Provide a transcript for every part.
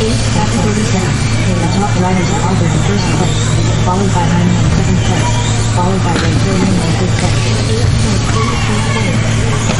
The top riders are Arbor in first place, followed by Hyman in second place, followed by Ray William in third place.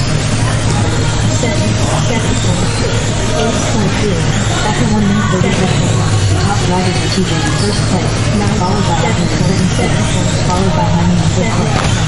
After one minute, thirty seconds, the top riders in first place, followed by Arbor in second place, followed by Hyman in third place.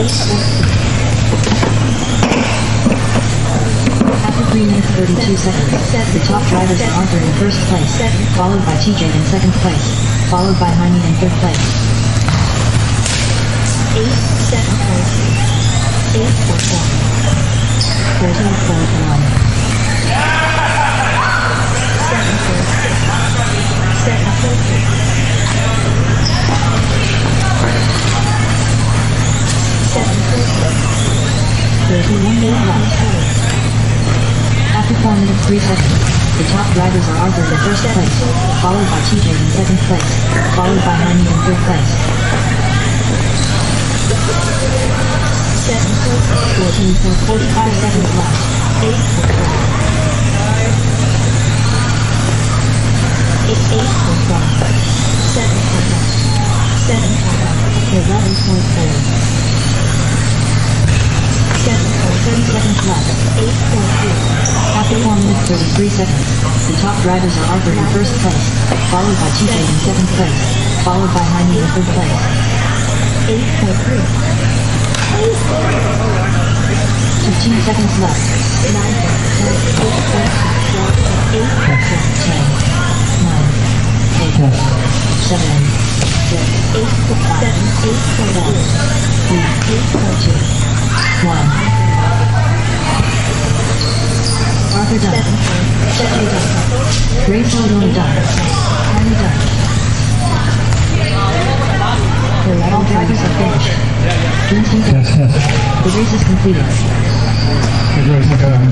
3 minutes 32 seconds. The top drivers are Arthur in first place, followed by TJ in second place, followed by Jaime in third place. 8, 7, 8, 4, 4. After forming the three sections, the top drivers are Arthur in first place, followed by TJ in second place, followed by Honey in third place. 14 for 45 seconds left. 8 for 8 for 7 for 7 for 11 for 4. 7 for 37 Club, 844. After 4 minutes 33 seconds, the top drivers are Arthur in first place, followed by TJ in second place, followed by Jaime in third place. 8.3 15 seconds left. 9, 10, 8, 8, 10, 9, 8, 7, six, eight, four, seven, eight, four, one, eight, four, two, one. Done. Jeffrey done. Grace O'Donnell done. Harry done. The all drivers are finished. Yes, yes. The race is completed. Good race, okay.